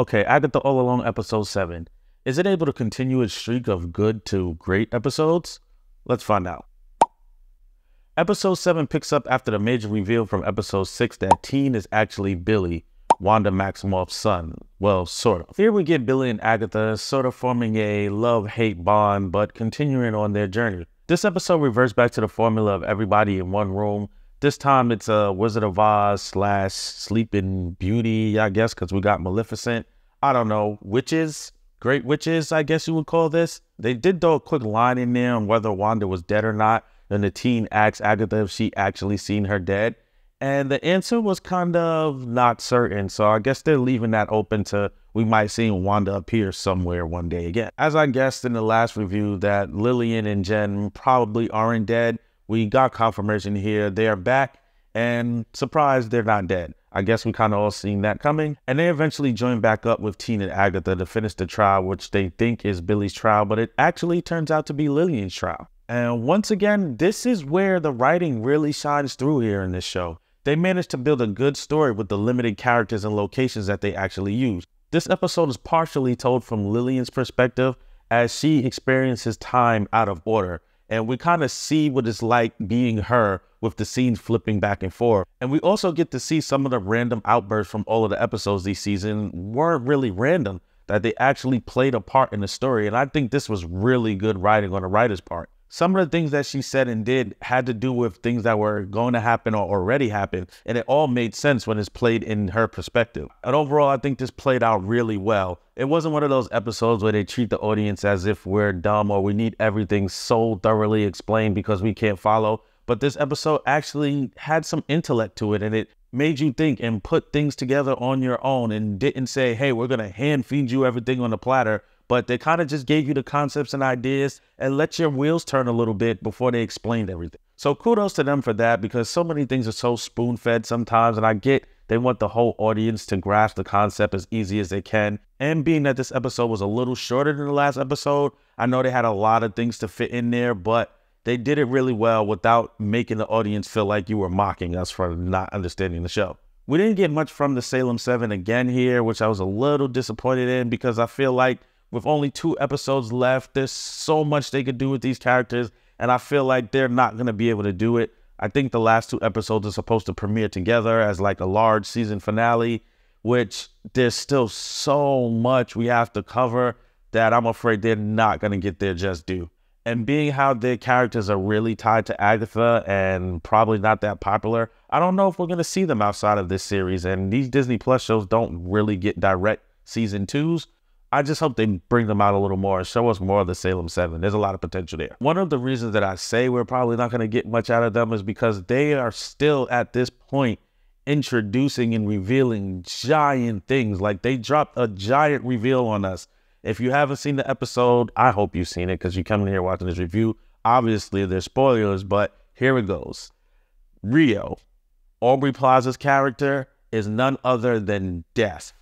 Okay, Agatha All Along episode 7. Is it able to continue its streak of good to great episodes? Let's find out. Episode 7 picks up after the major reveal from episode 6 that Teen is actually Billy, Wanda Maximoff's son. Well, sort of. Here we get Billy and Agatha sort of forming a love hate bond, but continuing on their journey. This episode reverts back to the formula of everybody in one room. This time it's a Wizard of Oz slash Sleeping Beauty, I guess, because we got Maleficent. I don't know, witches, great witches, I guess you would call this. They did throw a quick line in there on whether Wanda was dead or not. And the teen asks Agatha if she actually seen her dead. And the answer was kind of not certain. So I guess they're leaving that open to we might see Wanda appear somewhere one day again. As I guessed in the last review that Lillian and Jen probably aren't dead, we got confirmation here. They are back and surprised they're not dead. I guess we kind of all seen that coming. And they eventually join back up with Teen and Agatha to finish the trial, which they think is Billy's trial, but it actually turns out to be Lillian's trial. And once again, this is where the writing really shines through here in this show. They managed to build a good story with the limited characters and locations that they actually use. This episode is partially told from Lillian's perspective as she experiences time out of order. And we kind of see what it's like being her with the scenes flipping back and forth. And we also get to see some of the random outbursts from all of the episodes this season weren't really random, that they actually played a part in the story. And I think this was really good writing on the writer's part some of the things that she said and did had to do with things that were going to happen or already happened. And it all made sense when it's played in her perspective. And overall, I think this played out really well. It wasn't one of those episodes where they treat the audience as if we're dumb or we need everything so thoroughly explained because we can't follow. But this episode actually had some intellect to it and it made you think and put things together on your own and didn't say, hey, we're going to hand feed you everything on a platter but they kind of just gave you the concepts and ideas and let your wheels turn a little bit before they explained everything. So kudos to them for that because so many things are so spoon fed sometimes. And I get they want the whole audience to grasp the concept as easy as they can. And being that this episode was a little shorter than the last episode, I know they had a lot of things to fit in there, but they did it really well without making the audience feel like you were mocking us for not understanding the show. We didn't get much from the Salem 7 again here, which I was a little disappointed in because I feel like with only two episodes left, there's so much they could do with these characters, and I feel like they're not going to be able to do it. I think the last two episodes are supposed to premiere together as like a large season finale, which there's still so much we have to cover that I'm afraid they're not going to get their just due. And being how their characters are really tied to Agatha and probably not that popular, I don't know if we're going to see them outside of this series. And these Disney Plus shows don't really get direct season twos. I just hope they bring them out a little more and show us more of the Salem 7. There's a lot of potential there. One of the reasons that I say we're probably not going to get much out of them is because they are still at this point introducing and revealing giant things. Like they dropped a giant reveal on us. If you haven't seen the episode, I hope you've seen it because you come in here watching this review. Obviously, there's spoilers, but here it goes. Rio, Aubrey Plaza's character, is none other than Death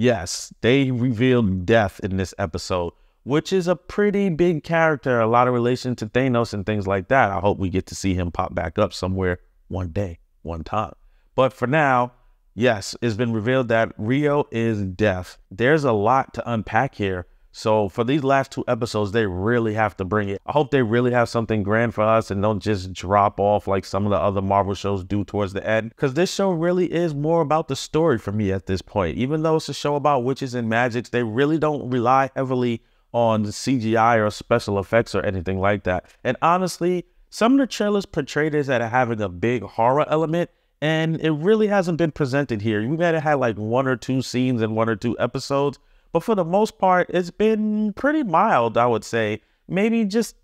Yes, they revealed death in this episode, which is a pretty big character, a lot of relation to Thanos and things like that. I hope we get to see him pop back up somewhere one day, one time. But for now, yes, it's been revealed that Rio is death. There's a lot to unpack here. So for these last two episodes, they really have to bring it. I hope they really have something grand for us and don't just drop off like some of the other Marvel shows do towards the end. Because this show really is more about the story for me at this point. Even though it's a show about witches and magics, they really don't rely heavily on CGI or special effects or anything like that. And honestly, some of the trailers portrayed as at having a big horror element, and it really hasn't been presented here. You might have had like one or two scenes in one or two episodes, but for the most part, it's been pretty mild, I would say. Maybe just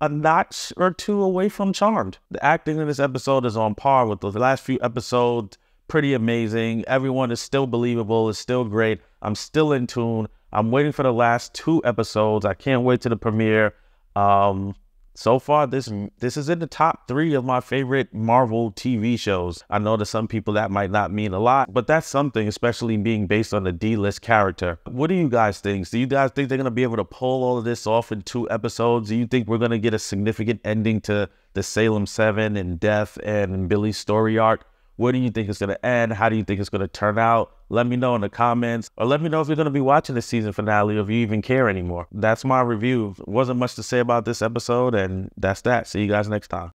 a notch or two away from Charmed. The acting in this episode is on par with the last few episodes. Pretty amazing. Everyone is still believable. It's still great. I'm still in tune. I'm waiting for the last two episodes. I can't wait to the premiere. Um, so far this this is in the top three of my favorite Marvel TV shows. I know to some people that might not mean a lot, but that's something, especially being based on a D-list character. What do you guys think? Do you guys think they're gonna be able to pull all of this off in two episodes? Do you think we're gonna get a significant ending to the Salem Seven and Death and Billy's story arc? Where do you think it's going to end? How do you think it's going to turn out? Let me know in the comments or let me know if you're going to be watching the season finale or if you even care anymore. That's my review. Wasn't much to say about this episode, and that's that. See you guys next time.